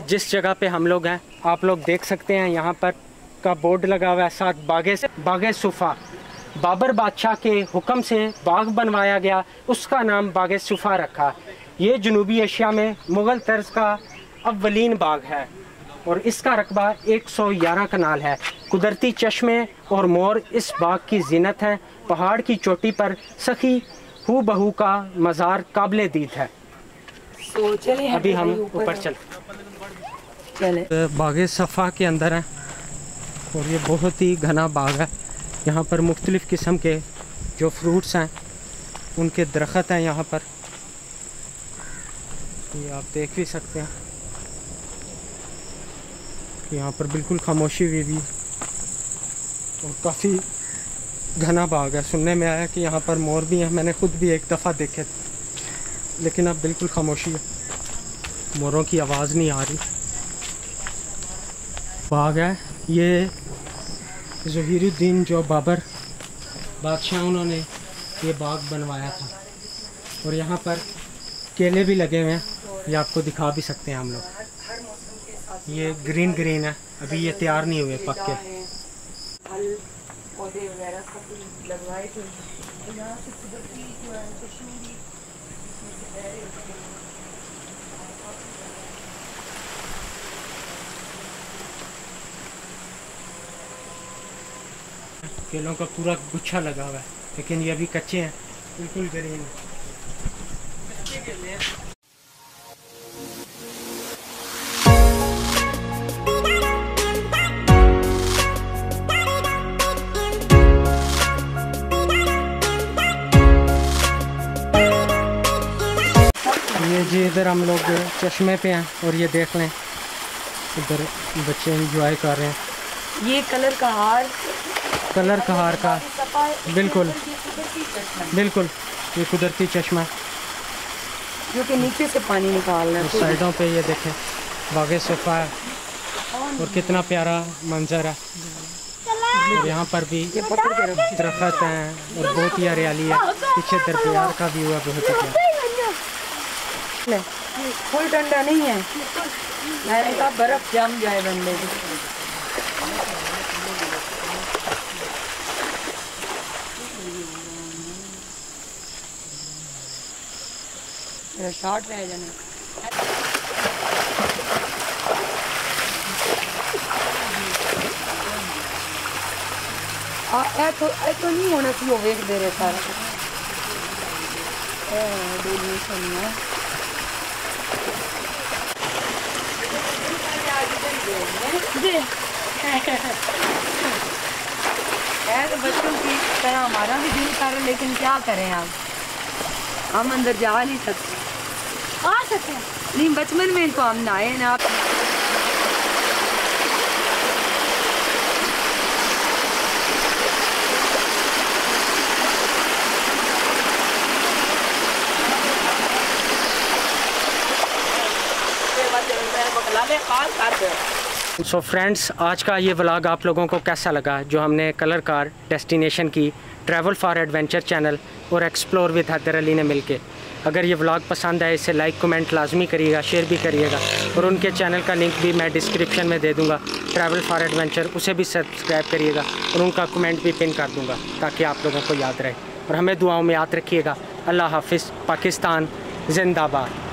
जिस जगह पे हम लोग हैं आप लोग देख सकते हैं यहाँ पर का बोर्ड लगा हुआ है साथ बागे बागे सुफ़ा। बाबर बादशाह के हुक्म से बाग बनवाया गया उसका नाम बाग सुफ़ा रखा। ये जनूबी एशिया में मुग़ल तर्ज का अवलिन बाग है और इसका रकबा 111 कनाल है। कुदरती चश्मे और मोर इस बाग की जीनत है। पहाड़ की चोटी पर सखी हु बहू का मज़ार काबिल दीद है। तो अभी हम ऊपर चल चले। बाग सफ़ा के अंदर हैं और ये बहुत ही घना बाग है। यहाँ पर मुख्तलिफ़ किस्म के जो फ्रूट्स हैं, उनके दरख्त हैं यहाँ पर। ये आप देख भी सकते हैं। यहाँ पर बिल्कुल खामोशी हुई भी और काफ़ी घना बाग है। सुनने में आया कि यहाँ पर मोर भी हैं। मैंने खुद भी एक दफ़ा देखे लेकिन अब बिल्कुल खामोशी है। मोरों की आवाज़ नहीं आ रही। बाग है। ये जहीरुद्दीन जो बाबर बादशाह उन्होंने ये बाग बनवाया था। और यहाँ पर केले भी लगे हुए हैं। ये आपको दिखा भी सकते हैं हम लोग। ये ग्रीन ग्रीन है। अभी ये तैयार नहीं हुए वगैरह सब लगवाए थे यहाँ से कुदरती जो है कश्मीरी केलों का पूरा गुच्छा लगा हुआ है, लेकिन ये अभी कच्चे हैं, बिल्कुल ग्रीन है। ये जी इधर हम लोग चश्मे पे हैं और ये देख लें। इधर बच्चे इंजॉय कर रहे हैं। ये कलर का हार। कलर का हार का। बिल्कुल। बिल्कुल ये कुदरती चश्मा जो कि नीचे से पानी निकाल रहे हैं। साइडों पे ये देखें बागे सोफा है। और कितना प्यारा मंजर है। और यहाँ पर भी दरख्त हैं और बहुत ही हरियाली है। पीछे दरबार का व्यू है बहुत ही प्यारा। ले कोई ठंडा नहीं है मैंने कहा बर्फ जम जाए बंदे की मेरा शॉर्ट रह जाने ਆ ਇਹ ਤੋਂ ਇਹ ਤੋਂ ਨਹੀਂ ਹੋਣਾ ਸੀ ਉਹ ਵੇਖਦੇ ਰਹੇ ਸਾਰਾ ਇਹ ਡੋਲੀ ਸੁਣਨਾ तो बच्चों की तरह हमारा भी दिल कर लेकिन क्या करें आप? हम अंदर जा नहीं सकते। आ सकते नहीं बचपन में तो हम नहाए ना सो फ्रेंड्स आज का ये व्लॉग आप लोगों को कैसा लगा जो हमने कलर कार डेस्टिनेशन की ट्रैवल फॉर एडवेंचर चैनल और एक्सप्लोर विद हैदर अली ने मिलके। अगर ये व्लॉग पसंद आए, इसे लाइक कमेंट लाजमी करिएगा शेयर भी करिएगा और उनके चैनल का लिंक भी मैं डिस्क्रिप्शन में दे दूँगा। ट्रैवल फॉर एडवेंचर उसे भी सब्सक्राइब करिएगा और उनका कमेंट भी पिन कर दूँगा ताकि आप लोगों को याद रहे। और हमें दुआओं में याद रखिएगा। अल्लाह हाफिज़, पाकिस्तान, जिंदाबाद।